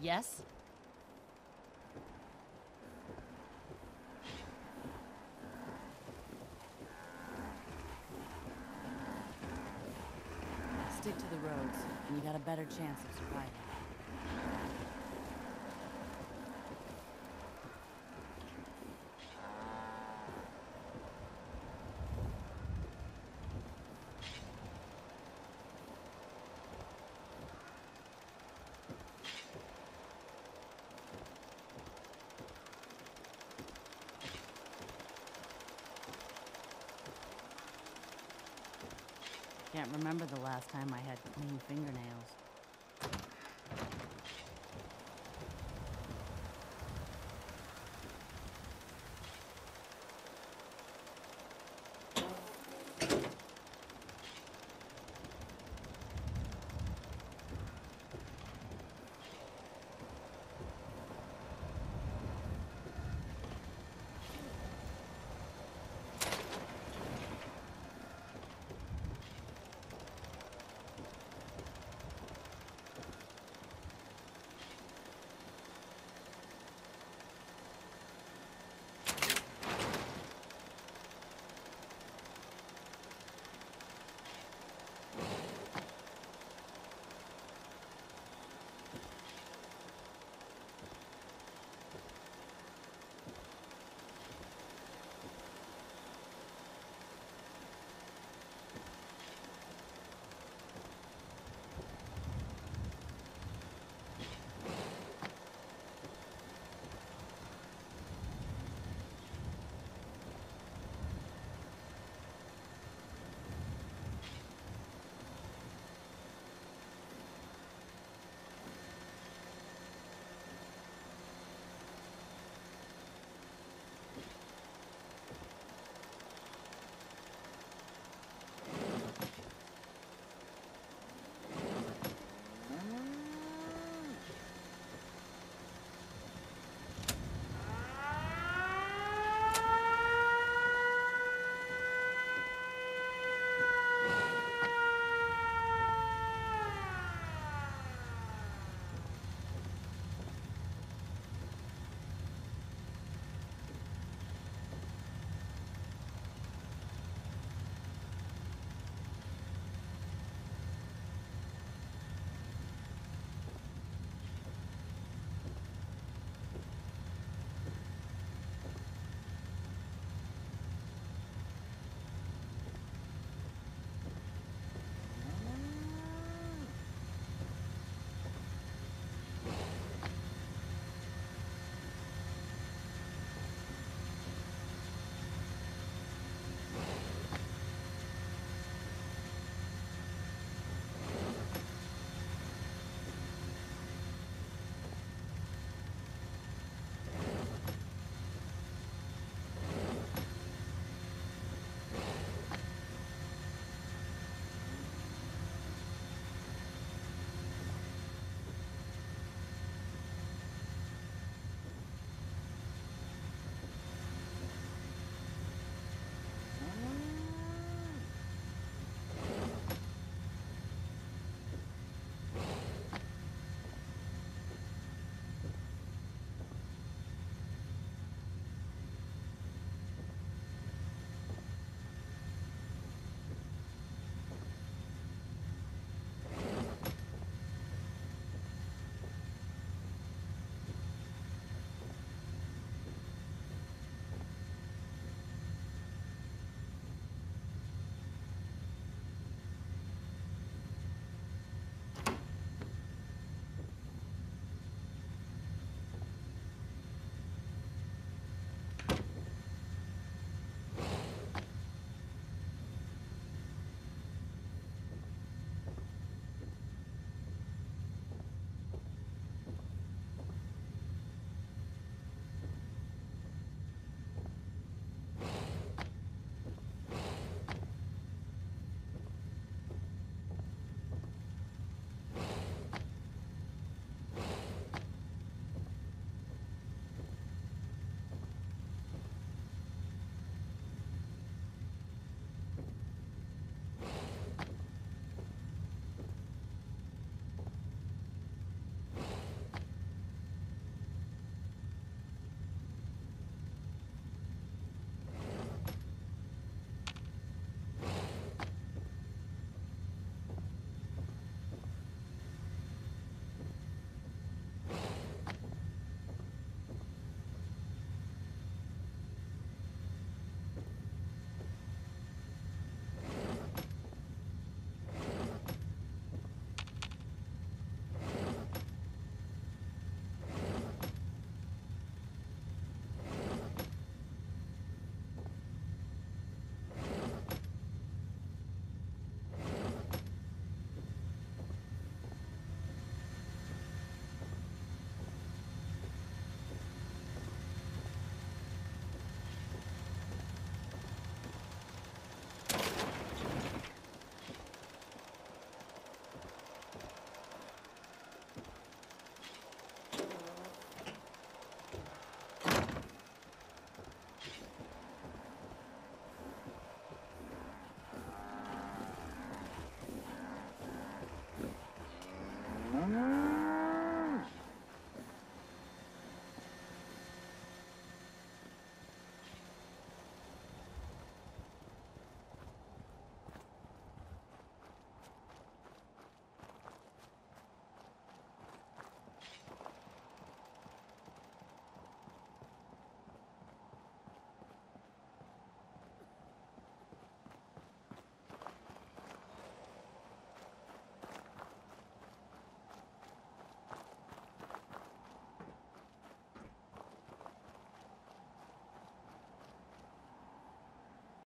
Yes? Stick to the roads, and you got a better chance of surviving. Can't remember the last time I had clean fingernails.